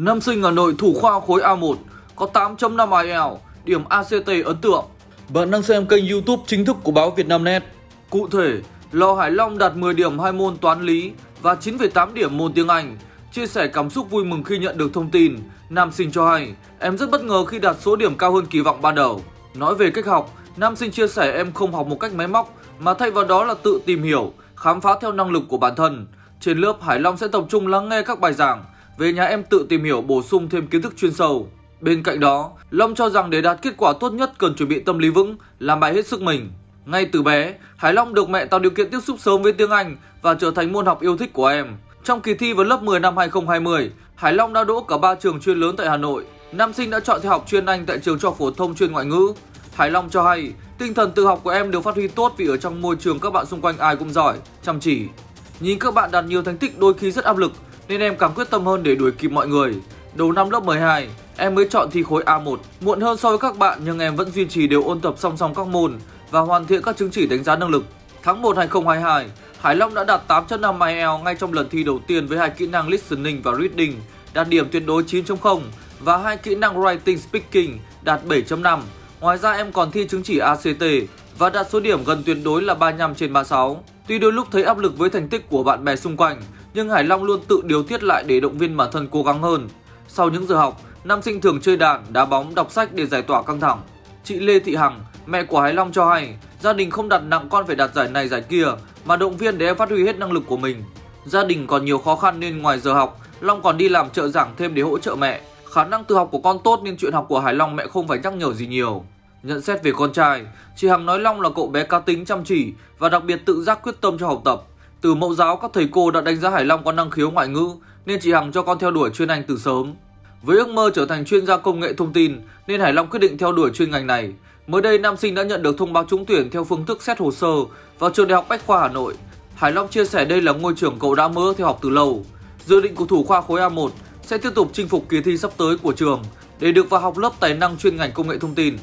Năm sinh Hà Nội thủ khoa khối A1 có 8.5 IELTS, điểm ACT ấn tượng. Bạn đang xem kênh YouTube chính thức của báo Vietnamnet. Cụ thể, Lò Hải Long đạt 10 điểm hai môn toán lý và 9,8 điểm môn tiếng Anh. Chia sẻ cảm xúc vui mừng khi nhận được thông tin, nam sinh cho hay, em rất bất ngờ khi đạt số điểm cao hơn kỳ vọng ban đầu. Nói về cách học, nam sinh chia sẻ em không học một cách máy móc mà thay vào đó là tự tìm hiểu, khám phá theo năng lực của bản thân. Trên lớp, Hải Long sẽ tập trung lắng nghe các bài giảng, về nhà em tự tìm hiểu bổ sung thêm kiến thức chuyên sâu. Bên cạnh đó, Long cho rằng để đạt kết quả tốt nhất cần chuẩn bị tâm lý vững, làm bài hết sức mình. Ngay từ bé, Hải Long được mẹ tạo điều kiện tiếp xúc sớm với tiếng Anh và trở thành môn học yêu thích của em. Trong kỳ thi vào lớp 10 năm 2020, Hải Long đã đỗ cả 3 trường chuyên lớn tại Hà Nội. Nam sinh đã chọn theo học chuyên Anh tại trường cho phổ thông chuyên ngoại ngữ. Hải Long cho hay, tinh thần tự học của em được phát huy tốt vì ở trong môi trường các bạn xung quanh ai cũng giỏi, chăm chỉ. Nhìn các bạn đạt nhiều thành tích đôi khi rất áp lực, nên em càng quyết tâm hơn để đuổi kịp mọi người. Đầu năm lớp 12, em mới chọn thi khối A1, muộn hơn so với các bạn nhưng em vẫn duy trì đều ôn tập song song các môn và hoàn thiện các chứng chỉ đánh giá năng lực. Tháng 1 2022, Hải Long đã đạt 8.5 IELTS ngay trong lần thi đầu tiên với hai kỹ năng listening và reading, đạt điểm tuyệt đối 9.0 và hai kỹ năng writing speaking đạt 7.5. Ngoài ra em còn thi chứng chỉ ACT và đạt số điểm gần tuyệt đối là 35 trên 36. Tuy đôi lúc thấy áp lực với thành tích của bạn bè xung quanh, nhưng Hải Long luôn tự điều tiết lại để động viên bản thân cố gắng hơn. Sau những giờ học, nam sinh thường chơi đàn, đá bóng, đọc sách để giải tỏa căng thẳng. Chị Lê Thị Hằng, mẹ của Hải Long cho hay, gia đình không đặt nặng con phải đạt giải này giải kia, mà động viên để em phát huy hết năng lực của mình. Gia đình còn nhiều khó khăn nên ngoài giờ học, Long còn đi làm trợ giảng thêm để hỗ trợ mẹ. Khả năng tự học của con tốt nên chuyện học của Hải Long mẹ không phải nhắc nhở gì nhiều. Nhận xét về con trai, chị Hằng nói Long là cậu bé cá tính chăm chỉ và đặc biệt tự giác quyết tâm cho học tập. Từ mẫu giáo, các thầy cô đã đánh giá Hải Long có năng khiếu ngoại ngữ nên chị Hằng cho con theo đuổi chuyên Anh từ sớm. Với ước mơ trở thành chuyên gia công nghệ thông tin nên Hải Long quyết định theo đuổi chuyên ngành này. Mới đây, nam sinh đã nhận được thông báo trúng tuyển theo phương thức xét hồ sơ vào trường Đại học Bách khoa Hà Nội. Hải Long chia sẻ đây là ngôi trường cậu đã mơ theo học từ lâu. Dự định của thủ khoa khối A1 sẽ tiếp tục chinh phục kỳ thi sắp tới của trường để được vào học lớp tài năng chuyên ngành công nghệ thông tin.